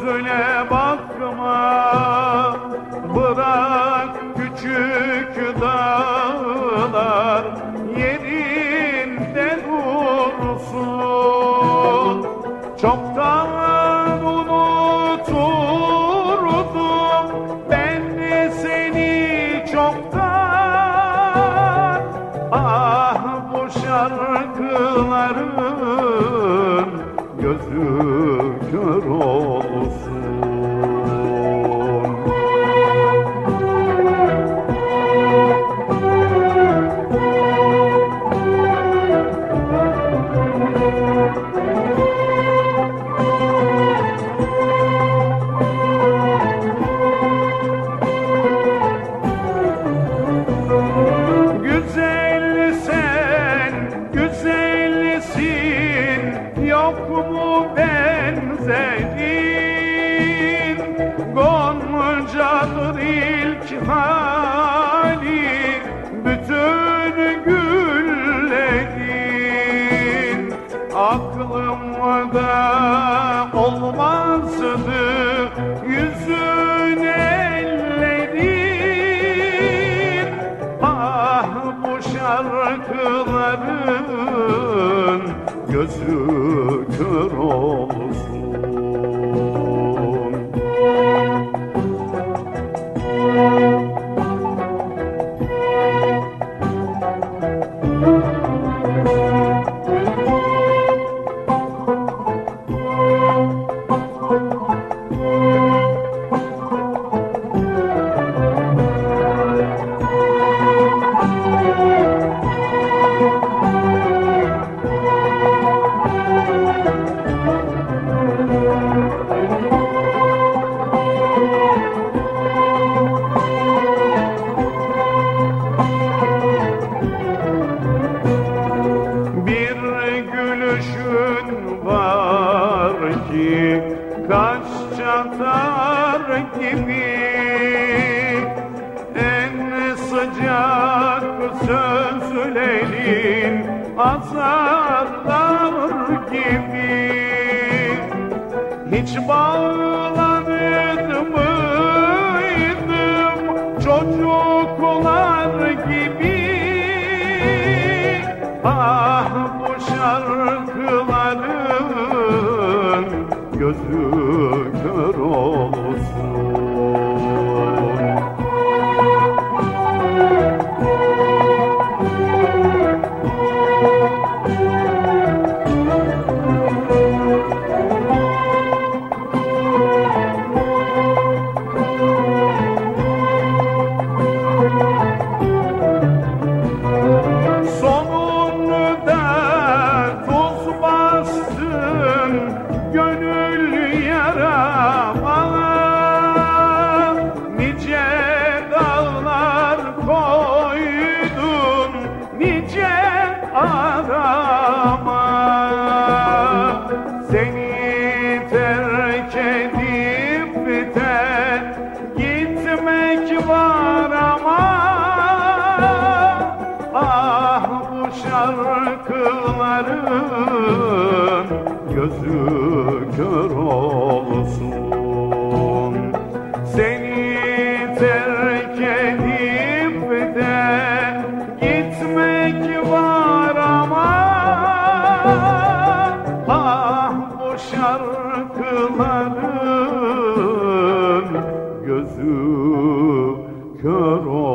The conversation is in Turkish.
Gözüne bakma Bırak küçük dağlar Yerinde dursun Çoktan unuturdum Ben de seni çoktan gözü kör olsun güzelsin Yok mu hali Bütün güllerin Aklımda olmazdı Yüzün ellerin. Ah bu şarkıların gözü gülüşün var ki kaç çatar gibi. En sıcak sözlerin azarlar gibi. Hiç bağlanır mıydım çocuklar gibi? Ah bu şarkıların gözü Seni terk edip de gitmek var ama. Ah bu şarkıların gözü kör olsun kör.